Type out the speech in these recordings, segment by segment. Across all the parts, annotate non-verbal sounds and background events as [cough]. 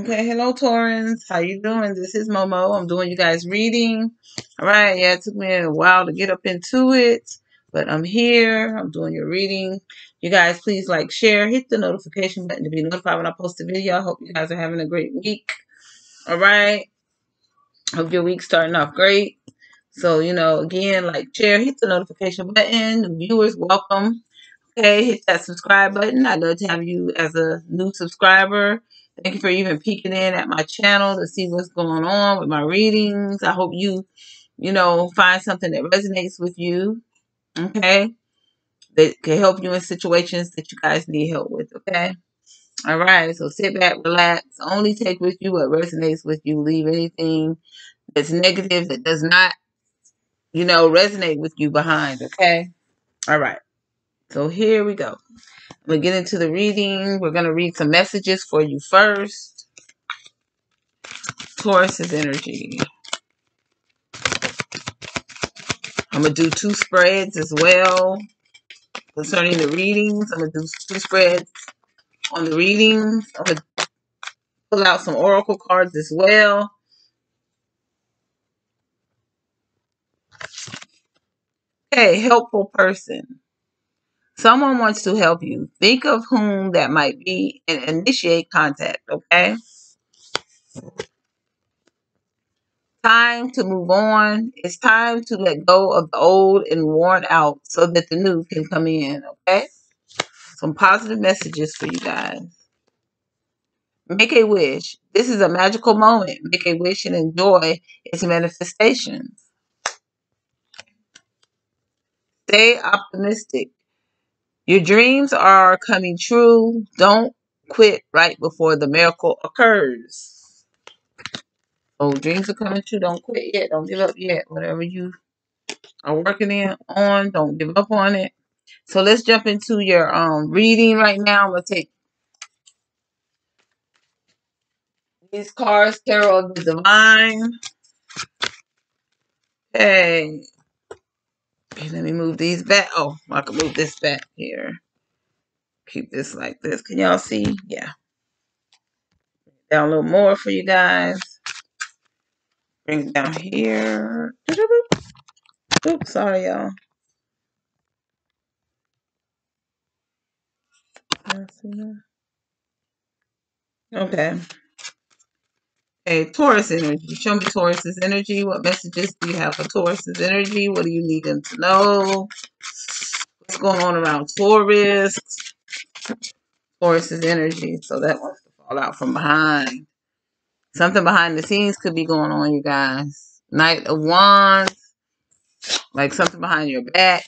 Okay, hello Taureans. How you doing? This is Momo. I'm doing you guys reading. All right, yeah, it took me a while to get up into it, but I'm here. I'm doing your reading. You guys, please like, share, hit the notification button to be notified when I post a video. I hope you guys are having a great week. All right. Hope your week starting off great. So, you know, again, like, share, hit the notification button. Viewers, welcome. Okay, hit that subscribe button. I'd love to have you as a new subscriber. Thank you for even peeking in at my channel to see what's going on with my readings. I hope you, you know, find something that resonates with you. Okay. That can help you in situations that you guys need help with. Okay. All right. So sit back, relax. Only take with you what resonates with you. Leave anything that's negative that does not, you know, resonate with you behind. Okay. All right. So here we go. We'll get into the reading. We're going to read some messages for you first. Taurus's energy. I'm going to do two spreads as well concerning the readings. I'm going to do two spreads on the readings. I'm going to pull out some oracle cards as well. Okay, helpful person. Someone wants to help you. Think of whom that might be and initiate contact, okay? Time to move on. It's time to let go of the old and worn out so that the new can come in, okay? Some positive messages for you guys. Make a wish. This is a magical moment. Make a wish and enjoy its manifestations. Stay optimistic. Your dreams are coming true. Don't quit right before the miracle occurs. Oh, dreams are coming true. Don't quit yet. Don't give up yet. Whatever you are working in on, don't give up on it. So let's jump into your um reading right now. I'm gonna take these cards, Tarot of the Divine. Okay. Okay, let me move these back. Oh, I can move this back here. Keep this like this. Can y'all see? Yeah. Down a little more for you guys. Bring it down here. Oops, sorry, y'all. Okay. Hey, Taurus energy. Show me Taurus's energy. What messages do you have for Taurus's energy? What do you need them to know? What's going on around Taurus? Taurus's energy. So that wants to fall out from behind. Something behind the scenes could be going on, you guys. Knight of Wands. Like something behind your back.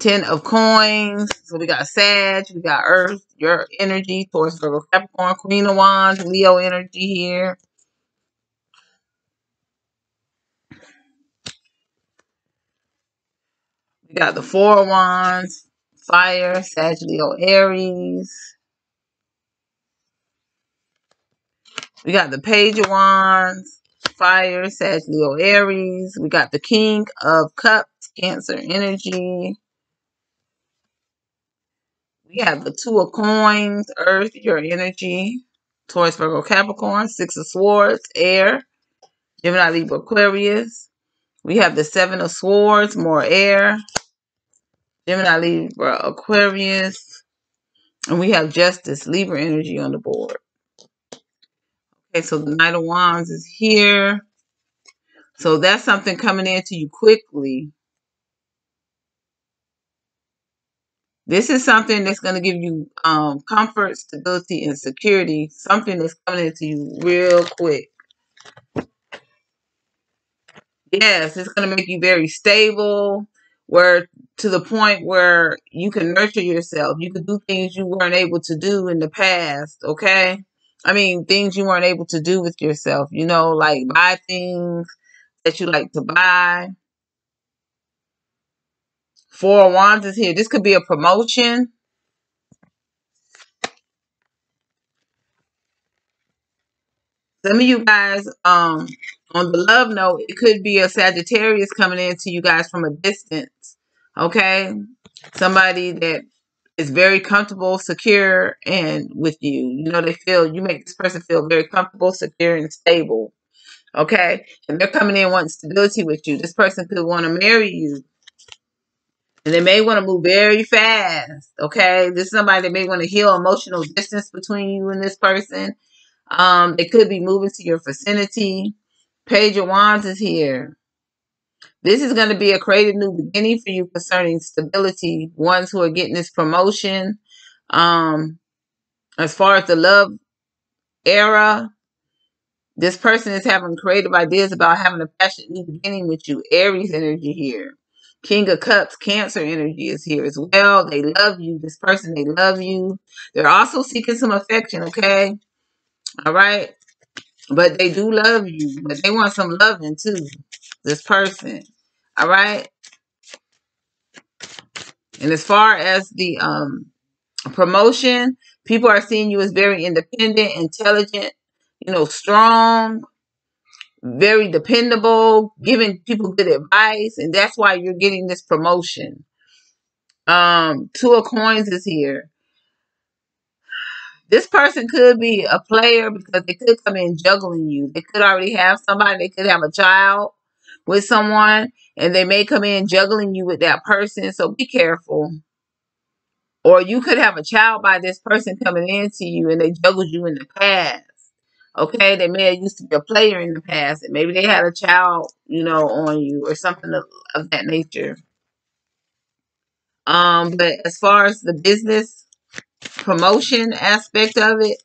Ten of Coins. So we got Sag. We got Earth. Your energy. Taurus, Virgo, Capricorn. Queen of Wands. Leo energy here. We got the Four of Wands, Fire, Sagittarius, Aries. We got the Page of Wands, Fire, Sagittarius, Aries. We got the King of Cups, Cancer energy. We have the Two of Coins, Earth, your energy. Taurus, Virgo, Capricorn, Six of Swords, Air. Gemini, Libra, Aquarius. We have the Seven of Swords, more air. Gemini, Libra, Aquarius. And we have Justice, Libra energy on the board. Okay, so the Knight of Wands is here. So that's something coming into you quickly. This is something that's going to give you um, comfort, stability, and security. Something that's coming into you real quick. Yes, it's going to make you very stable, where to the point where you can nurture yourself. You can do things you weren't able to do in the past, okay? I mean, things you weren't able to do with yourself, you know, like buy things that you like to buy. Four of Wands is here. This could be a promotion. Some of you guys, um, on the love note, it could be a Sagittarius coming in to you guys from a distance. Okay? Somebody that is very comfortable, secure, and with you. You know, they feel you make this person feel very comfortable, secure, and stable. Okay, and they're coming in wanting stability with you. This person could want to marry you. And they may want to move very fast. Okay. This is somebody that may want to heal emotional distance between you and this person. Um, they could be moving to your vicinity. Page of Wands is here. This is going to be a creative new beginning for you concerning stability. Ones who are getting this promotion. Um, as far as the love era, this person is having creative ideas about having a passionate new beginning with you. Aries energy here. King of Cups, Cancer energy is here as well. They love you. This person, they love you. They're also seeking some affection, okay? All right? But they do love you. But they want some loving too. This person. All right? And as far as the um promotion, people are seeing you as very independent, intelligent, you know, strong, very dependable, giving people good advice, and that's why you're getting this promotion. Um, two of coins is here. This person could be a player because they could come in juggling you. They could already have somebody, they could have a child with someone, and they may come in juggling you with that person. So be careful. Or you could have a child by this person coming into you and they juggled you in the past. Okay, they may have used to be a player in the past, and maybe they had a child, you know, on you or something of, that nature. Um, but as far as the business promotion aspect of it,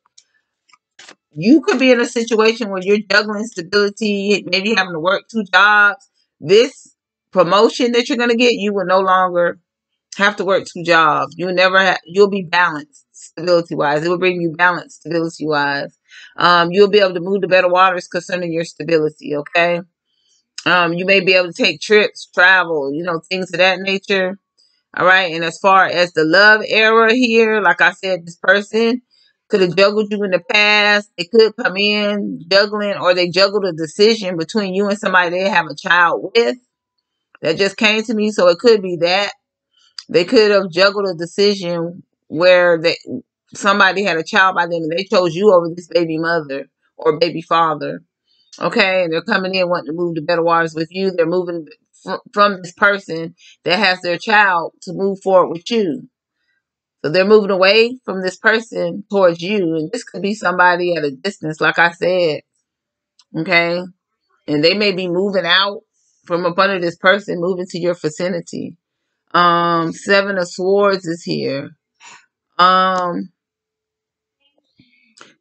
you could be in a situation where you're juggling stability, maybe having to work two jobs. This promotion that you're going to get, you will no longer have to work two jobs. You'll never have, you'll be balanced stability wise. It will bring you balance stability wise. Um, you'll be able to move to better waters concerning your stability. Okay. Um, you may be able to take trips, travel, you know, things of that nature. All right. And as far as the love era here, like I said, this person could have juggled you in the past. They could come in juggling or they juggled a decision between you and somebody they have a child with. That just came to me. So it could be that. They could have juggled a decision where they somebody had a child by them and they chose you over this baby mother or baby father. Okay, and they're coming in wanting to move to better waters with you. They're moving from this person that has their child to move forward with you. So they're moving away from this person towards you. And this could be somebody at a distance, like I said. Okay. And they may be moving out from up under this person, moving to your vicinity. Um, Seven of Swords is here. Um,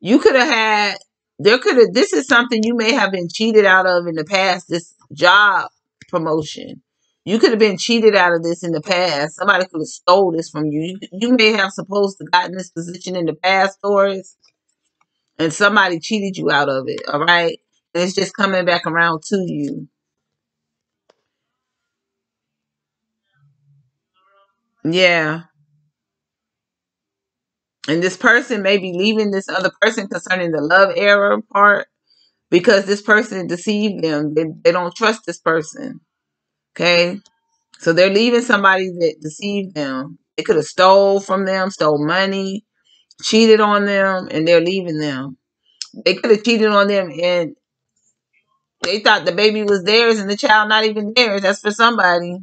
you could have had there could have this is something you may have been cheated out of in the past this job promotion. You could have been cheated out of this in the past. Somebody could have stole this from you. you may have supposed to gotten this position in the past stories and somebody cheated you out of it all right and it's just coming back around to you. Yeah. And this person may be leaving this other person concerning the love error part because this person deceived them. They, they don't trust this person. Okay. So they're leaving somebody that deceived them. They could have stole from them, stole money, cheated on them, and they're leaving them. They could have cheated on them and they thought the baby was theirs and the child not even theirs. That's for somebody.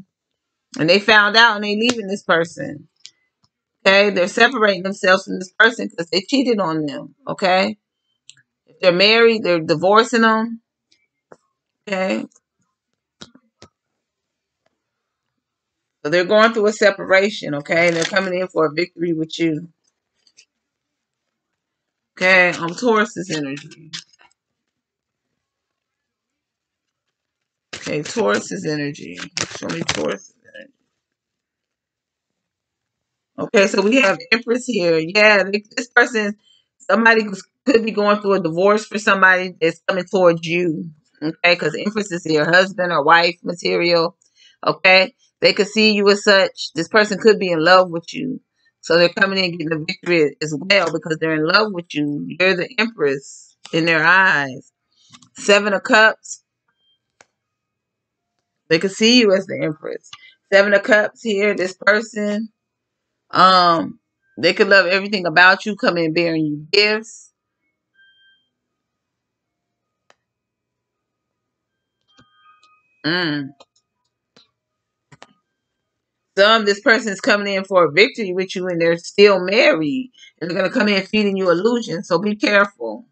And they found out and they leaving this person. Okay. They're separating themselves from this person because they cheated on them. Okay. They're married, they're divorcing them. Okay. So they're going through a separation, okay? They're coming in for a victory with you. Okay, on Taurus's energy. Okay, Taurus's energy. Show me Taurus energy. Okay, so we have Empress here. Yeah, this person, somebody could be going through a divorce for somebody that's coming towards you. Okay, because Empress is your husband or wife material. Okay, they could see you as such. This person could be in love with you. So they're coming in getting the victory as well because they're in love with you. You're the empress in their eyes. Seven of Cups. They could see you as the empress. Seven of Cups here. This person. Um, They could love everything about you, come in bearing you gifts. Mm. Some, this person is coming in for a victory with you and they're still married. And they're going to come in feeding you illusions. So be careful.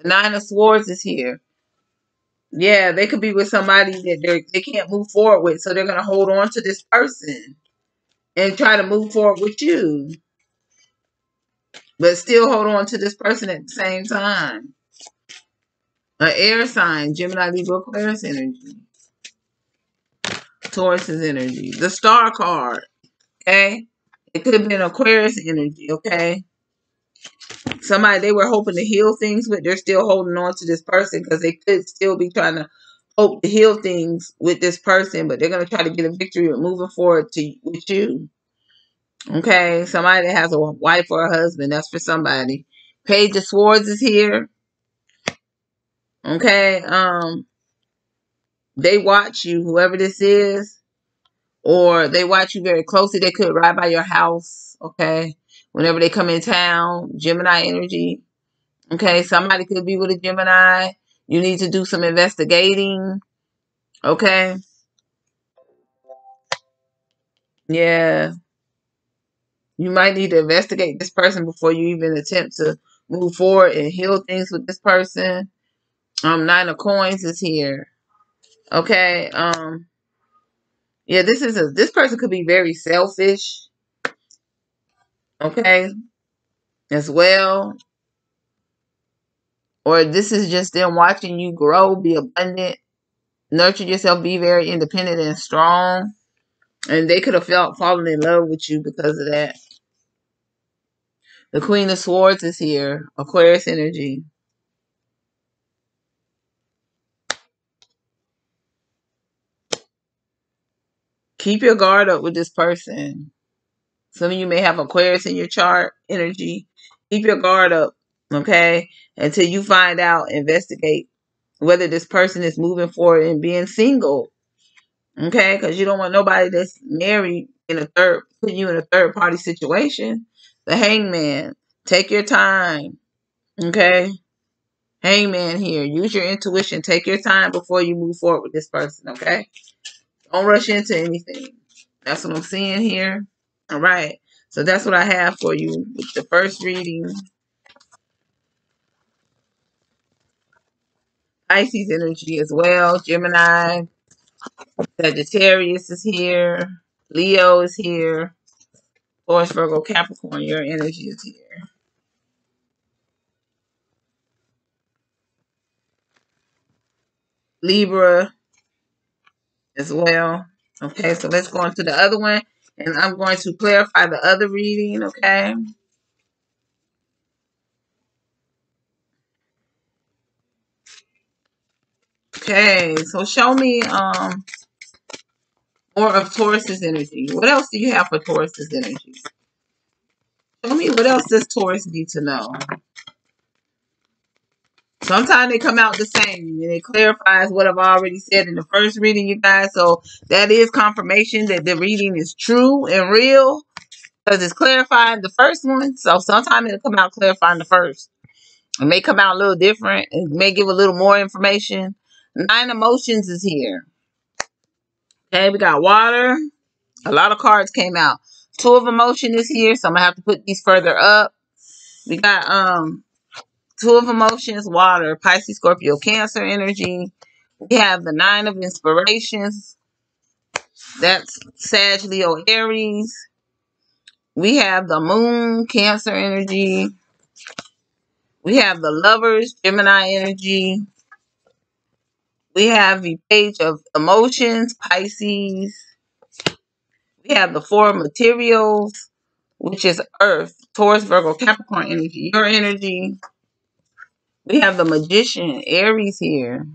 The Nine of Swords is here. Yeah, they could be with somebody that they they can't move forward with. So they're going to hold on to this person and try to move forward with you. But still hold on to this person at the same time. An air sign, Gemini, Libra, Aquarius energy. Taurus's energy. The star card. Okay. It could have been Aquarius energy. Okay. Somebody they were hoping to heal things, but they're still holding on to this person because they could still be trying to hope to heal things with this person, but they're gonna try to get a victory moving forward to with you. Okay, somebody that has a wife or a husband, that's for somebody. Page of Swords is here. Okay, um, they watch you, whoever this is, or they watch you very closely. They could ride by your house, okay, whenever they come in town. Gemini energy, okay, somebody could be with a Gemini. You need to do some investigating, okay. Yeah, you might need to investigate this person before you even attempt to move forward and heal things with this person. Um, nine of coins is here. Okay. Um, yeah, this is a this person could be very selfish. Okay, as well. Or this is just them watching you grow, be abundant, nurture yourself, be very independent and strong. And they could have felt fallen in love with you because of that. The Queen of Swords is here. Aquarius energy. Keep your guard up with this person. Some of you may have Aquarius in your chart energy. Keep your guard up, okay? Until you find out, investigate whether this person is moving forward and being single. Okay? Because you don't want nobody that's married in a third, putting you in a third party situation. The hangman. Take your time. Okay? Hangman here. Use your intuition. Take your time before you move forward with this person. Okay? Don't rush into anything. That's what I'm seeing here. All right. So that's what I have for you with the first reading. Pisces energy as well. Gemini. Sagittarius is here. Leo is here. Taurus, Virgo, Capricorn, your energy is here. Libra as well. Okay, so let's go on to the other one. And I'm going to clarify the other reading, okay? Okay, so show me um more of Taurus's energy. What else do you have for Taurus's energy? Show me what else does Taurus need to know? Sometimes they come out the same and it clarifies what I've already said in the first reading, you guys. So that is confirmation that the reading is true and real because it's clarifying the first one. So sometimes it'll come out clarifying the first. It may come out a little different. It may give a little more information. Nine emotions is here. Okay, we got water. A lot of cards came out. Two of emotion is here, so I'm gonna have to put these further up. We got um two of emotions, water, Pisces, Scorpio, Cancer energy. We have the nine of inspirations. That's Sag, Leo, Aries. We have the moon, Cancer energy. We have the lovers, Gemini energy. We have the page of emotions, Pisces. We have the four materials, which is Earth, Taurus, Virgo, Capricorn energy, your energy. We have the magician, Aries here.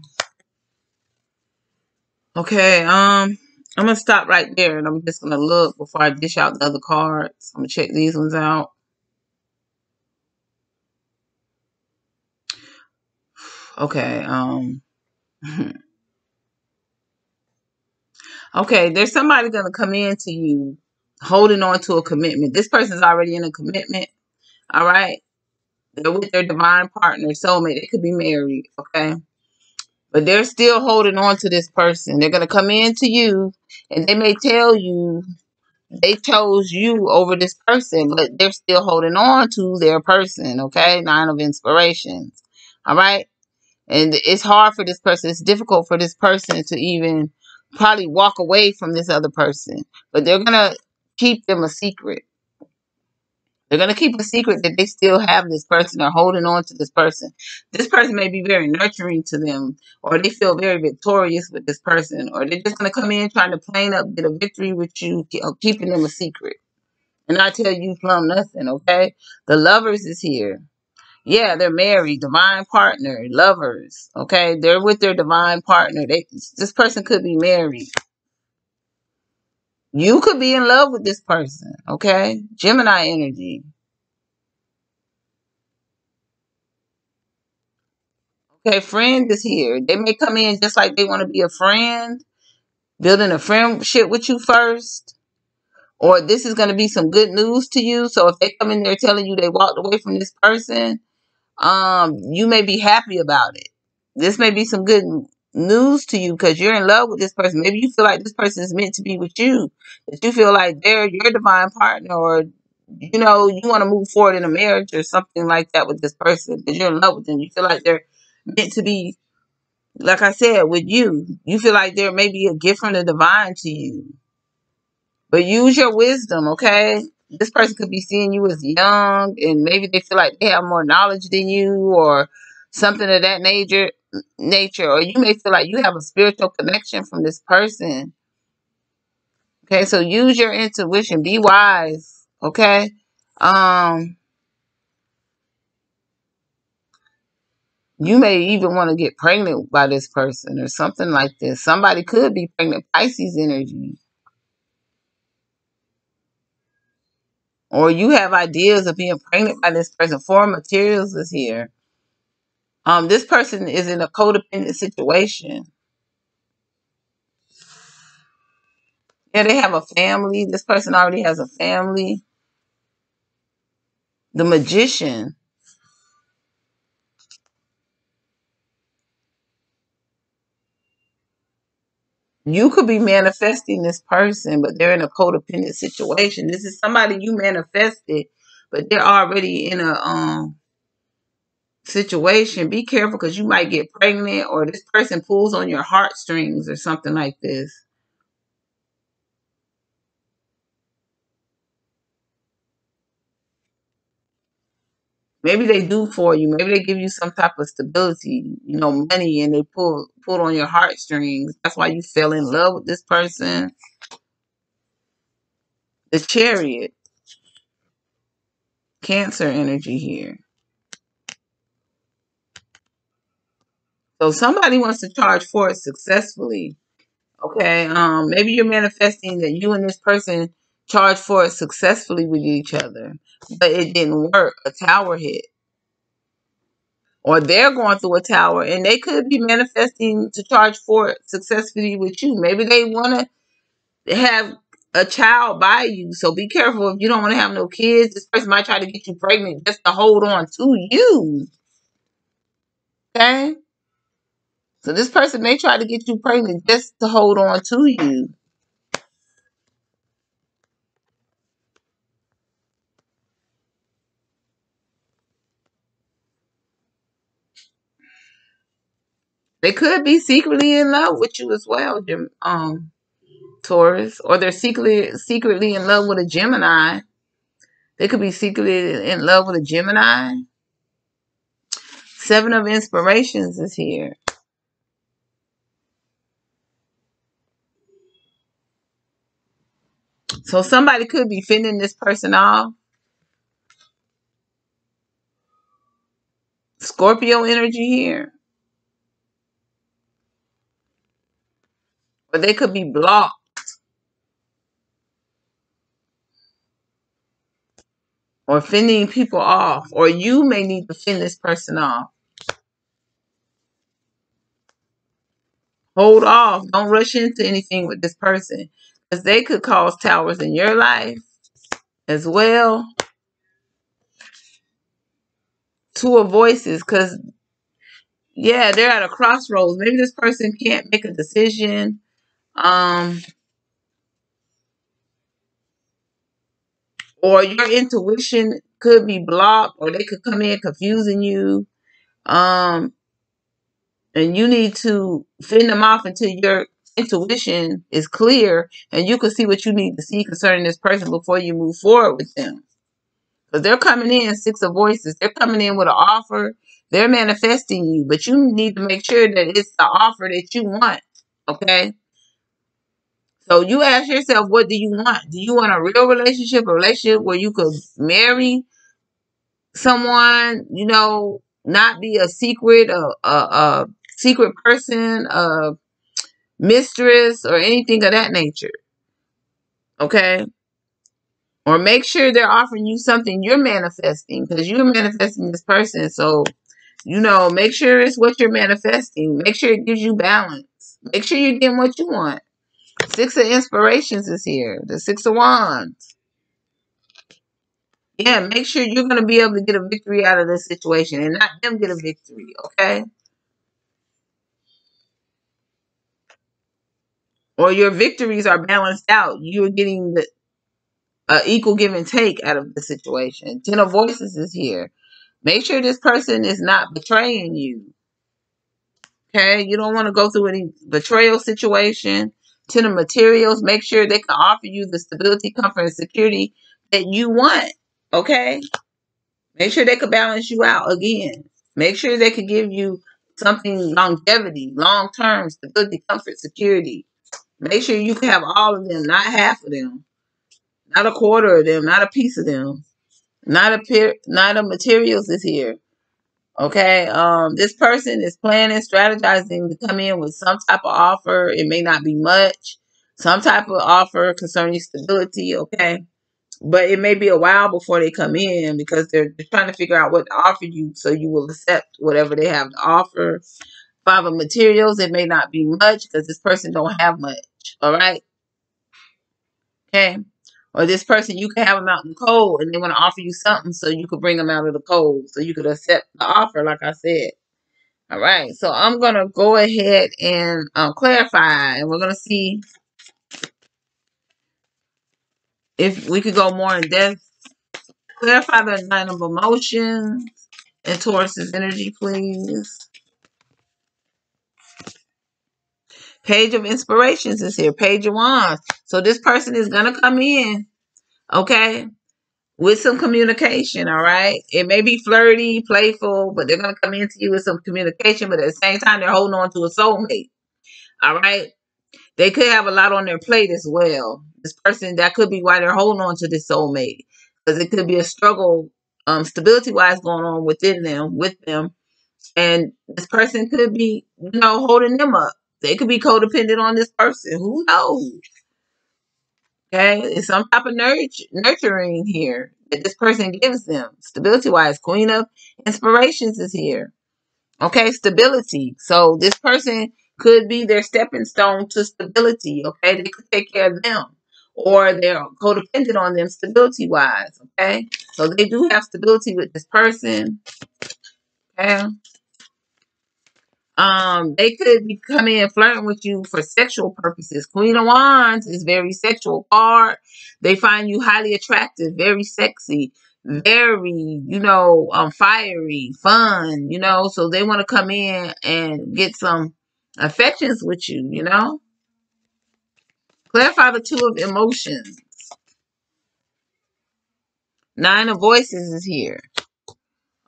Okay, um, I'm gonna stop right there and I'm just gonna look before I dish out the other cards. I'm gonna check these ones out. Okay, um [laughs] Okay, there's somebody gonna come in to you holding on to a commitment. This person's already in a commitment. All right. They're with their divine partner, soulmate. They could be married. Okay. But they're still holding on to this person. They're going to come in to you and they may tell you they chose you over this person, but they're still holding on to their person. Okay. Nine of inspirations. All right. And it's hard for this person. It's difficult for this person to even probably walk away from this other person. But they're going to keep them a secret. They're going to keep a secret that they still have this person or holding on to this person. This person may be very nurturing to them or they feel very victorious with this person or they're just going to come in trying to plain up, get a victory with you, uh, keeping them a secret. And I tell you plumb nothing, okay? The lovers is here. Yeah, they're married, divine partner, lovers. Okay, they're with their divine partner. They this person could be married. You could be in love with this person. Okay, Gemini energy. Okay, friend is here. They may come in just like they want to be a friend, building a friendship with you first. Or this is going to be some good news to you. So if they come in there telling you they walked away from this person, um, you may be happy about it. This may be some good news to you because you're in love with this person. Maybe you feel like this person is meant to be with you. That you feel like they're your divine partner, or you know you want to move forward in a marriage or something like that with this person because you're in love with them. You feel like they're meant to be, like I said, with you. You feel like there may be a gift from the divine to you. But use your wisdom, okay? this person could be seeing you as young and maybe they feel like they have more knowledge than you or something of that nature nature or you may feel like you have a spiritual connection from this person. Okay so use your intuition. Be wise okay? Um you may even want to get pregnant by this person or something like this. Somebody could be pregnant pisces energy. Or you have ideas of being pregnant by this person. Foreign materials is here. Um, this person is in a codependent situation. Yeah, they have a family. This person already has a family. The magician. You could be manifesting this person, but they're in a codependent situation. This is somebody you manifested, but they're already in a um situation. Be careful because you might get pregnant or this person pulls on your heartstrings or something like this. Maybe they do for you. Maybe they give you some type of stability, you know, money, and they pull pull on your heartstrings. That's why you fell in love with this person. The chariot, Cancer energy here. So somebody wants to charge for it successfully. Okay, um, maybe you're manifesting that you and this person charge for it successfully with each other, but it didn't work. A tower hit or they're going through a tower and they could be manifesting to charge for it successfully with you. Maybe they want to have a child by you. So be careful if you don't want to have no kids. This person might try to get you pregnant just to hold on to you. Okay? So this person may try to get you pregnant just to hold on to you. They could be secretly in love with you as well, um, Taurus, or they're secretly secretly in love with a Gemini. They could be secretly in love with a Gemini. Seven of Inspirations is here. So somebody could be fending this person off. Scorpio energy here. Or they could be blocked. Or fending people off. Or you may need to fend this person off. Hold off. Don't rush into anything with this person. Because they could cause towers in your life as well. Two of voices, because yeah, they're at a crossroads. Maybe this person can't make a decision. Um, or your intuition could be blocked, or they could come in confusing you. Um, and you need to fend them off until your intuition is clear and you can see what you need to see concerning this person before you move forward with them. Because they're coming in six of voices. They're coming in with an offer. They're manifesting you, but you need to make sure that it's the offer that you want. Okay. So you ask yourself, what do you want? Do you want a real relationship, a relationship where you could marry someone, you know, not be a secret, a, a, a secret person, a mistress, or anything of that nature? Okay. Or make sure they're offering you something you're manifesting because you're manifesting this person. So, you know, make sure it's what you're manifesting. Make sure it gives you balance. Make sure you're getting what you want. Six of inspirations is here. The six of wands. Yeah, make sure you're going to be able to get a victory out of this situation and not them get a victory, okay? Or your victories are balanced out. You're getting the uh, equal give and take out of the situation. Ten of voices is here. Make sure this person is not betraying you. Okay, you don't want to go through any betrayal situation. Ten of materials. Make sure they can offer you the stability, comfort, and security that you want. Okay, make sure they can balance you out again. Make sure they can give you something longevity, long term stability, comfort, security. Make sure you can have all of them, not half of them, not a quarter of them, not a piece of them. Not a peer, not a materials is here. Okay, um, this person is planning, strategizing to come in with some type of offer. It may not be much, some type of offer concerning stability. Okay, but it may be a while before they come in because they're, trying to figure out what to offer you, so you will accept whatever they have to offer. Five of materials, it may not be much because this person don't have much. All right, okay. Or this person you can have them out in the cold and they want to offer you something so you could bring them out of the cold so you could accept the offer like i said. All right. So i'm gonna go ahead and um, clarify and we're gonna see if we could go more in depth. Clarify the nine of emotions and taurus's energy please page of inspirations is here page of wands so this person is gonna come in okay with some communication, all right? It may be flirty, playful, but they're going to come into you with some communication, but at the same time, they're holding on to a soulmate, all right? They could have a lot on their plate as well. This person, that could be why they're holding on to this soulmate, because it could be a struggle, um, stability wise, going on within them, with them. And this person could be, you know, holding them up. They could be codependent on this person. Who knows? Okay, it's some type of nurt- nurturing here that this person gives them. Stability wise, Queen of Inspirations is here. Okay, stability. So this person could be their stepping stone to stability. Okay, they could take care of them, or they're codependent on them stability wise. Okay, so they do have stability with this person. Okay. Um, they could be coming and flirting with you for sexual purposes. Queen of Wands is very sexual card. They find you highly attractive, very sexy, very, you know, um, fiery, fun, you know. So they want to come in and get some affections with you, you know. Clarify the two of emotions. Nine of voices is here.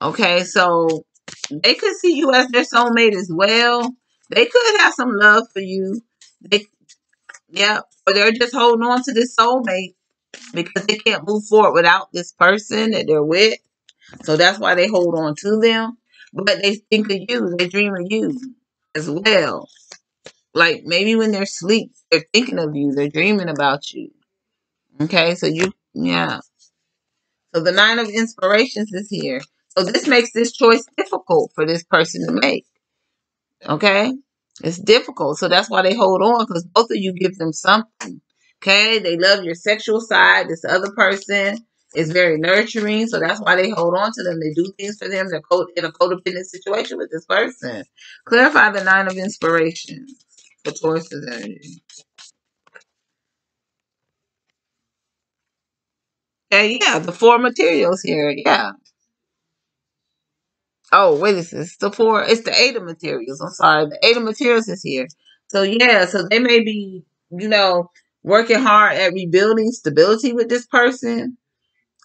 Okay, so they could see you as their soulmate as well. They could have some love for you. They, yeah, but they're just holding on to this soulmate because they can't move forward without this person that they're with. So that's why they hold on to them. But they think of you. They dream of you as well. Like maybe when they're asleep, they're thinking of you. They're dreaming about you. Okay, so you, yeah. So the nine of inspirations is here. So this makes this choice difficult for this person to make. Okay? It's difficult. So that's why they hold on because both of you give them something. Okay, they love your sexual side. This other person is very nurturing, so that's why they hold on to them. They do things for them. They're in a codependent situation with this person. Clarify the nine of inspiration for Taurus's energy. Okay, yeah, the four materials here. Yeah. Oh, wait, is this the four? It's the eight of materials. I'm sorry. The eight of materials is here. So yeah, so they may be, you know, working hard at rebuilding stability with this person.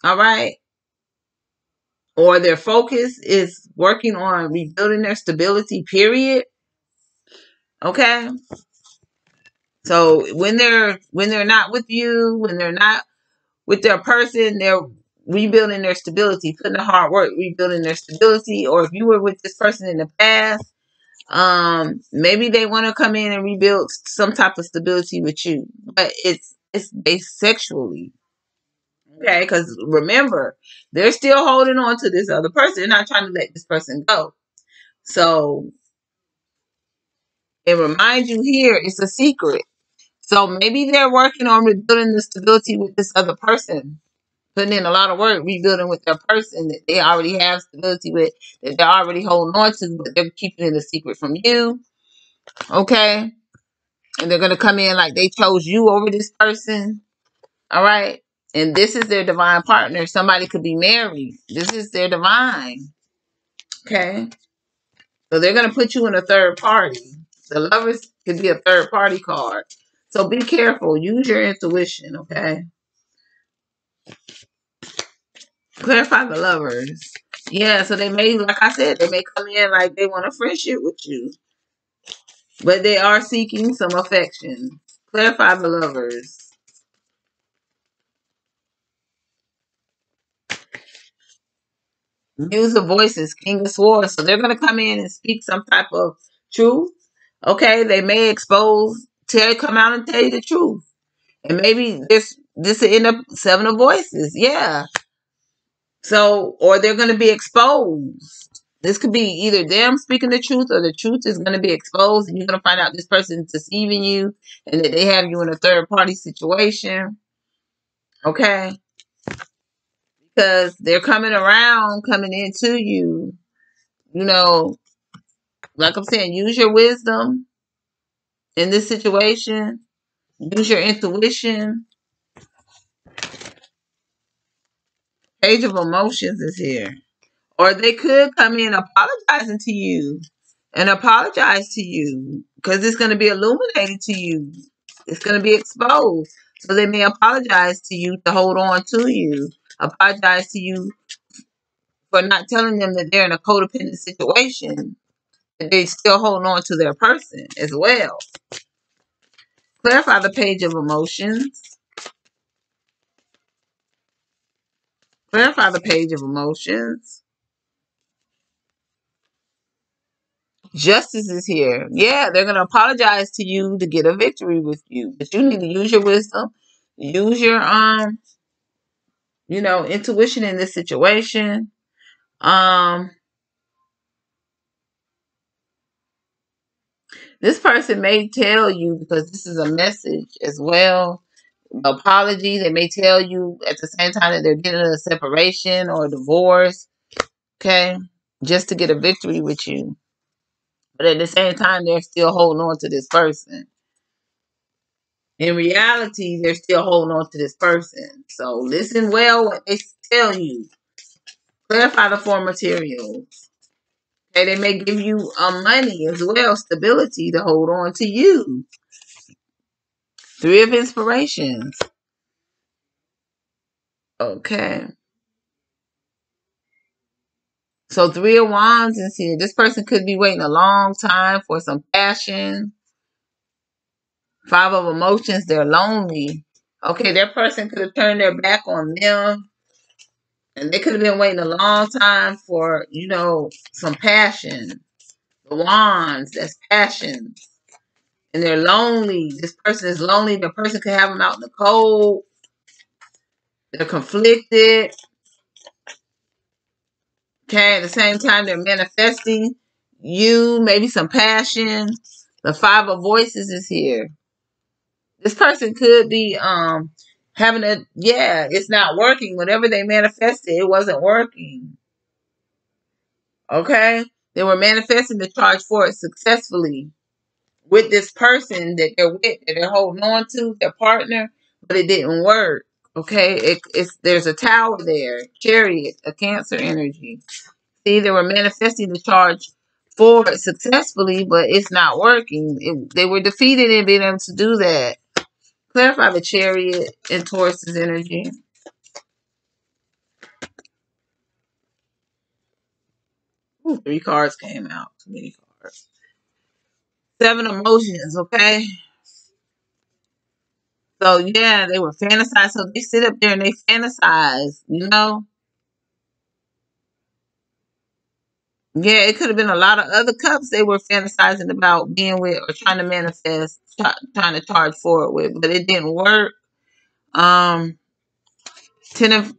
All right. Or their focus is working on rebuilding their stability, period. Okay. So when they're when they're not with you, when they're not with their person, they're rebuilding their stability, putting the hard work, rebuilding their stability. Or if you were with this person in the past, um, maybe they want to come in and rebuild some type of stability with you, but it's it's based sexually. Okay, because remember, they're still holding on to this other person. They're not trying to let this person go. So it reminds you here it's a secret. So maybe they're working on rebuilding the stability with this other person, putting in a lot of work, rebuilding with their person that they already have stability with, that they're already holding on to, but they're keeping it a secret from you. Okay. And they're going to come in like they chose you over this person. All right. And this is their divine partner. Somebody could be married. This is their divine. Okay. So they're going to put you in a third party. The lovers could be a third party card. So be careful. Use your intuition. Okay. Clarify the lovers. Yeah, so they may, like I said, they may come in like they want a friendship with you. But they are seeking some affection. Clarify the lovers. Hmm? Muse of voices, King of Swords. So they're going to come in and speak some type of truth. Okay, they may expose, tell, come out and tell you the truth. And maybe this this will end up seven of voices. Yeah. So, or they're going to be exposed. This could be either them speaking the truth or the truth is going to be exposed and you're going to find out this person is deceiving you and that they have you in a third party situation. Okay because they're coming around, coming into you. You know, like I'm saying, use your wisdom in this situation. Use your intuition. Page of emotions is here. Or they could come in apologizing to you and apologize to you because it's going to be illuminated to you. It's going to be exposed. So they may apologize to you to hold on to you apologize to you for not telling them that they're in a codependent situation. That they still hold on to their person as well. Clarify the page of emotions. Clarify the page of emotions. Justice is here. Yeah, they're going to apologize to you to get a victory with you. But you need to use your wisdom. Use your um you know, intuition in this situation. Um, this person may tell you because this is a message as well. Apology. They may tell you at the same time that they're getting a separation or a divorce. Okay, just to get a victory with you. But at the same time, they're still holding on to this person. In reality, they're still holding on to this person. So listen well what they tell you. Clarify the four materials. Okay, they may give you um, money as well, stability to hold on to you. Three of inspirations. Okay. So three of wands is here. This person could be waiting a long time for some passion. Five of emotions, they're lonely. Okay, that person could have turned their back on them. And they could have been waiting a long time for, you know, some passion. The wands, that's passion. And they're lonely. This person is lonely. The person could have them out in the cold. They're conflicted. Okay, at the same time, they're manifesting you, maybe some passion. The five of voices is here. This person could be um having a yeah, it's not working. Whatever they manifested, it wasn't working. Okay? They were manifesting the charge for it successfully with this person that they're with, that they're holding on to, their partner, but it didn't work. Okay, it, it's there's a tower there, chariot, a cancer energy. See, they were manifesting the charge for it successfully, but it's not working. It, they were defeated in being able to do that. Clarify the chariot and Taurus's energy. Ooh, three cards came out. Too many cards. Seven emotions, okay? So yeah, they were fantasized. So they sit up there and they fantasize, you know? Yeah, it could have been a lot of other cups they were fantasizing about being with or trying to manifest, trying to charge forward with, but it didn't work. Um, ten of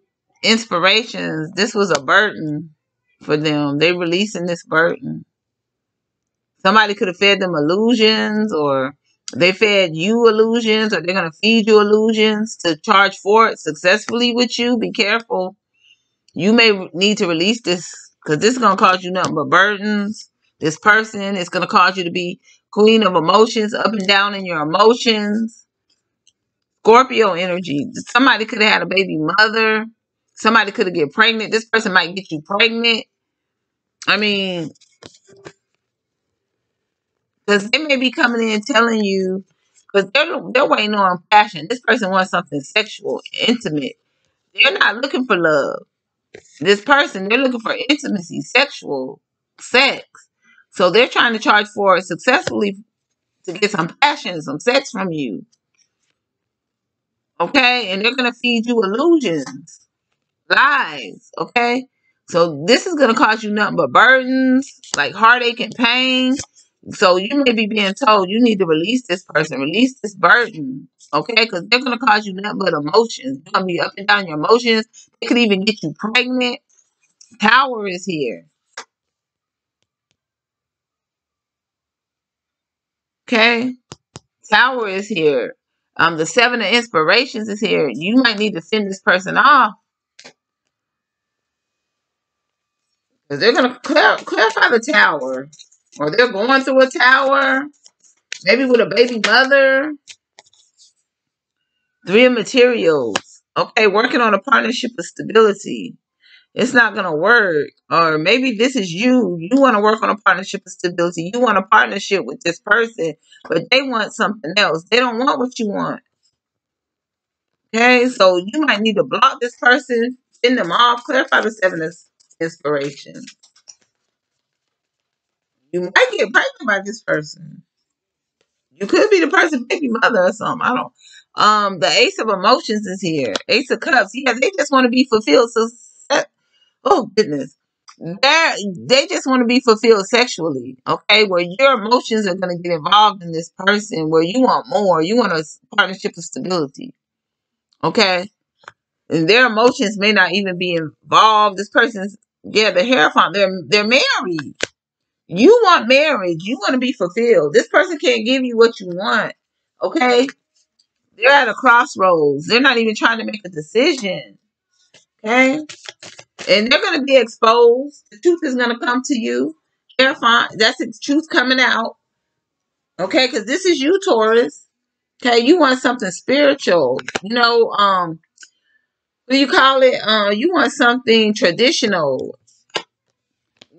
inspirations. This was a burden for them. They releasing this burden. Somebody could have fed them illusions or they fed you illusions or they're going to feed you illusions to charge for it successfully with you. Be careful. You may need to release this because this is going to cause you nothing but burdens. This person is going to cause you to be queen of emotions, up and down in your emotions. Scorpio energy. Somebody could have had a baby mother. Somebody could have get pregnant. This person might get you pregnant. I mean, because they may be coming in telling you, because they're, they're waiting on passion. This person wants something sexual, intimate. They're not looking for love. This person, they're looking for intimacy, sexual, sex. So they're trying to charge for it successfully to get some passion, some sex from you. Okay? And they're going to feed you illusions, lies. Okay? So this is going to cause you nothing but burdens, like heartache and pain. So you may be being told you need to release this person, release this burden, okay? Because they're gonna cause you nothing but emotions. You're gonna be up and down your emotions. They could even get you pregnant. Power is here. Okay, Tower is here. Um, the seven of inspirations is here. You might need to send this person off because they're gonna clear, clarify the tower, or they're going through a tower, maybe with a baby mother. Three of materials. Okay, working on a partnership of stability. It's not going to work. Or maybe this is you. You want to work on a partnership of stability. You want a partnership with this person, but they want something else. They don't want what you want. Okay, so you might need to block this person, send them off, clarify the seven of inspiration. You might get pregnant by this person. You could be the person baby mother or something. I don't. Um, the Ace of Emotions is here. Ace of Cups. Yeah, they just want to be fulfilled. So, oh goodness, they they just want to be fulfilled sexually. Okay, where your emotions are going to get involved in this person, where you want more. You want a partnership of stability. Okay, and their emotions may not even be involved. This person's yeah, the Hierophant. They're they're married. You want marriage. You want to be fulfilled. This person can't give you what you want. Okay? They're at a crossroads. They're not even trying to make a decision. Okay? And they're going to be exposed. The truth is going to come to you. They're fine. That's the truth coming out. Okay? Because this is you, Taurus. Okay? You want something spiritual. You know, um, what do you call it? Uh, you want something traditional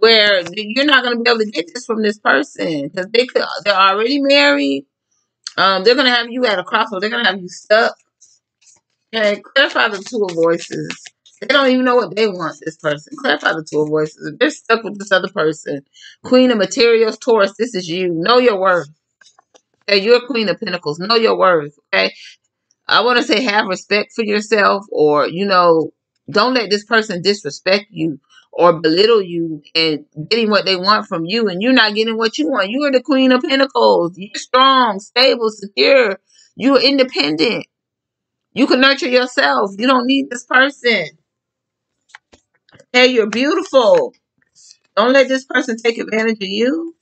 where you're not going to be able to get this from this person because they could they're already married. Um, they're going to have you at a crossroad. They're going to have you stuck. Okay, clarify the two of voices. They don't even know what they want. This person. Clarify the two of voices. They're stuck with this other person. Queen of materials, Taurus. This is you. Know your worth. Okay, you're Queen of Pentacles. Know your worth. Okay, I want to say have respect for yourself, or you know, don't let this person disrespect you or belittle you and getting what they want from you and you're not getting what you want. You are the queen of pentacles. You're strong, stable, secure. You're independent. You can nurture yourself. You don't need this person. Hey, you're beautiful. Don't let this person take advantage of you.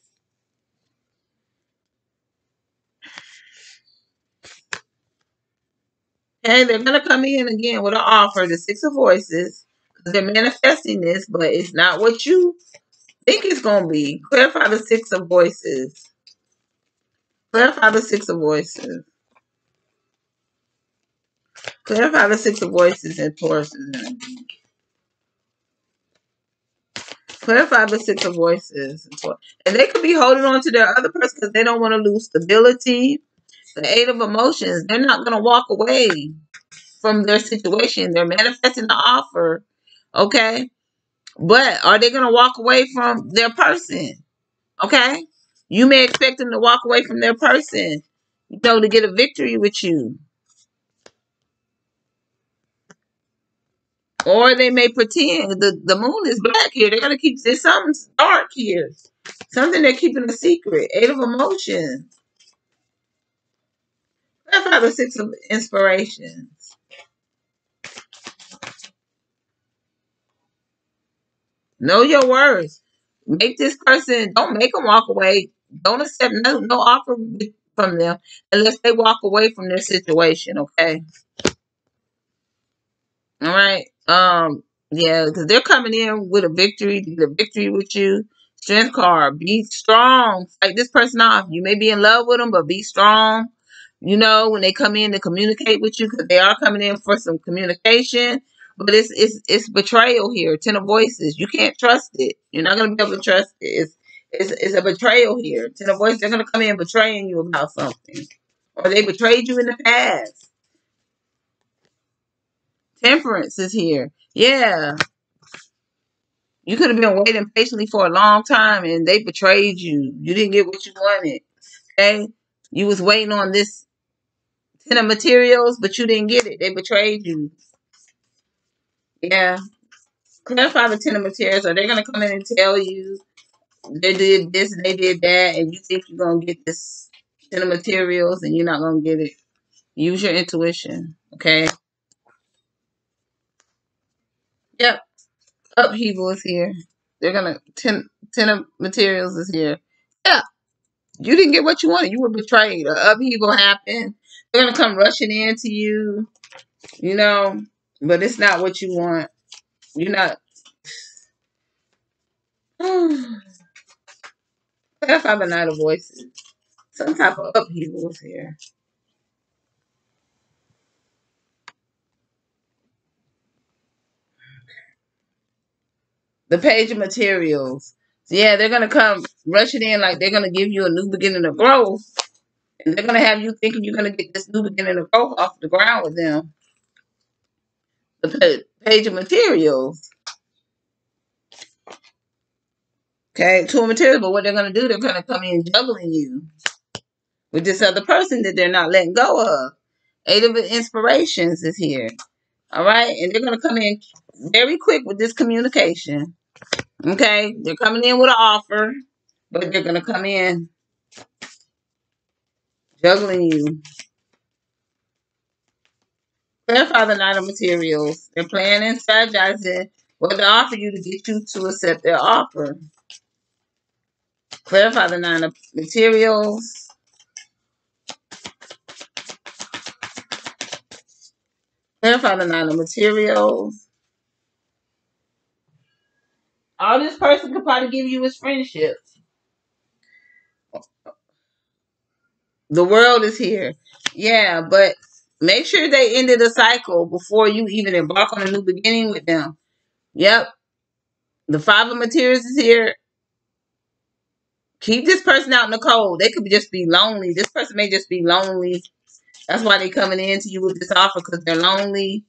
Okay, they're gonna come in again with an offer, the six of voices, they're manifesting this, but it's not what you think it's gonna be. Clarify the six of voices. Clarify the six of voices. Clarify the six of voices and Taurus's energy. Clarify the six of voices. And they could be holding on to their other person because they don't want to lose stability. The eight of emotions, they're not going to walk away from their situation. They're manifesting the offer. Okay. But are they going to walk away from their person? Okay. You may expect them to walk away from their person, you know, to get a victory with you. Or they may pretend the, the moon is black here. They're going to keep, there's something dark here. Something they're keeping a secret. Eight of emotions. Grandfather Six of Inspirations. Know your words. Make this person, don't make them walk away. Don't accept no, no offer from them unless they walk away from their situation, okay? All right. Um, yeah, because they're coming in with a victory, the victory with you. Strength card. Be strong. Fight this person off. You may be in love with them, but be strong. You know, when they come in to communicate with you, because they are coming in for some communication. But it's it's it's betrayal here. Ten of voices. You can't trust it. You're not gonna be able to trust it. It's it's, it's a betrayal here. Ten of voices. They're gonna come in betraying you about something, or they betrayed you in the past. Temperance is here. Yeah. You could have been waiting patiently for a long time and they betrayed you. You didn't get what you wanted. Okay? You was waiting on this ten of materials, but you didn't get it. They betrayed you. Yeah. Clarify the ten of materials, Are they're gonna come in and tell you they did this and they did that, and you think you're gonna get this ten of materials and you're not gonna get it. Use your intuition. Okay. Yep. Upheaval is here. They're gonna ten ten of materials is here. Yeah. You didn't get what you wanted. You were betrayed. An upheaval happened. They're gonna come rushing into you. You know, but it's not what you want. You're not. How the knight of voices. Some type of upheaval is here. the page of materials. Yeah, they're gonna come rushing in like they're gonna give you a new beginning of growth. And they're gonna have you thinking you're gonna get this new beginning of growth off the ground with them. The page of materials. Okay, two materials, but what they're gonna do, they're gonna come in juggling you with this other person that they're not letting go of. Eight of inspirations is here. All right, and they're gonna come in very quick with this communication. Okay, they're coming in with an offer, but they're gonna come in juggling you. Clarify the night of materials. They're planning and strategizing what to offer you to get you to accept their offer. Clarify the nine of materials. Clarify the nine of materials. All this person could probably give you is friendship. The world is here. Yeah, but make sure they ended the cycle before you even embark on a new beginning with them. Yep. The five of materials is here. Keep this person out in the cold. They could just be lonely. This person may just be lonely. That's why they're coming into you with this offer because they're lonely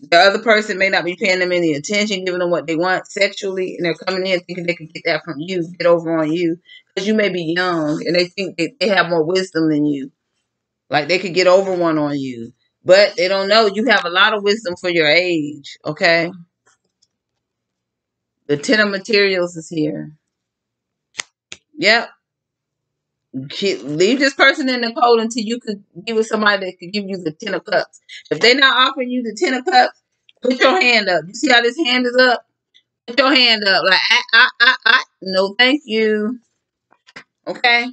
the other person may not be paying them any attention, giving them what they want sexually, and they're coming in thinking they can get that from you, get over on you, because you may be young and they think they have more wisdom than you. Like they could get over one on you, but they don't know you have a lot of wisdom for your age. Okay, the ten of materials is here. Yep. Leave this person in the cold until you could be with somebody that could give you the ten of cups. If they're not offering you the ten of cups, put your hand up. You see how this hand is up? Put your hand up. Like, I, I, I, I. No, thank you. Okay?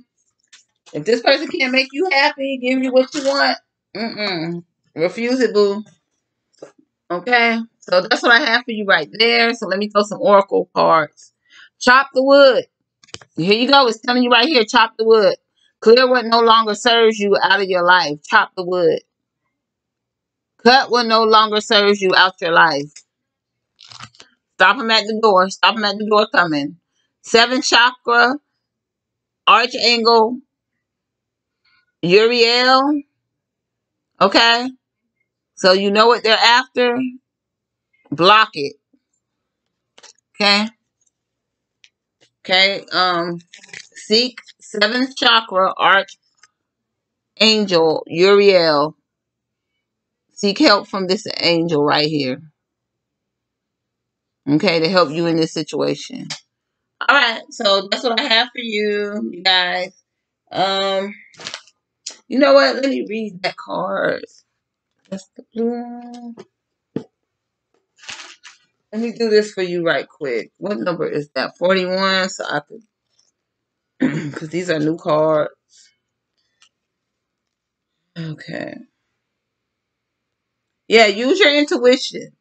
If this person can't make you happy, give you what you want, mm-mm. Refuse it, boo. Okay, so that's what I have for you right there. So let me throw some oracle cards. Chop the wood. Here you go. It's telling you right here. Chop the wood. Clear what no longer serves you out of your life. Chop the wood. Cut what no longer serves you out your life. Stop them at the door. Stop them at the door coming. Seven chakra, archangel, Uriel. Okay. So you know what they're after. Block it. Okay. Okay. Um, seek seventh chakra, archangel, Uriel. Seek help from this angel right here. Okay, to help you in this situation. All right, so that's what I have for you, you guys. Um, you know what? Let me read that card. That's the blue one. Let me do this for you right quick. What number is that? 41. So I could, [clears throat] because these are new cards. Okay. Yeah, use your intuition.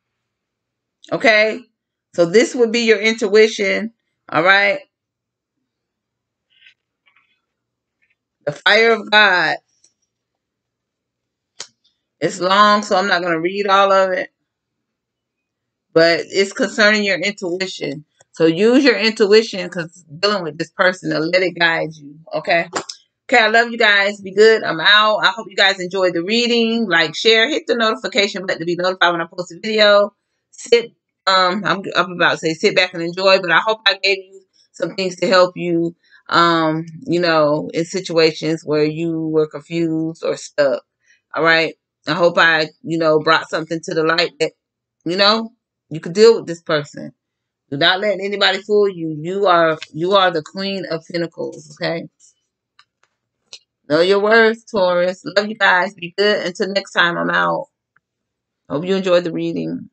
Okay. So this would be your intuition. All right. The fire of God. It's long, so I'm not going to read all of it. But it's concerning your intuition. So use your intuition because dealing with this person to let it guide you. Okay. Okay, I love you guys. Be good. I'm out. I hope you guys enjoyed the reading. Like, share, hit the notification button to be notified when I post a video. Sit, um, I'm up about to say sit back and enjoy, but I hope I gave you some things to help you, um, you know, in situations where you were confused or stuck. All right. I hope I, you know, brought something to the light that, you know, you could deal with this person. Do not let anybody fool you. You are you are the queen of pentacles, okay? Know your worth, Taurus. Love you guys. Be good. Until next time, I'm out. Hope you enjoyed the reading.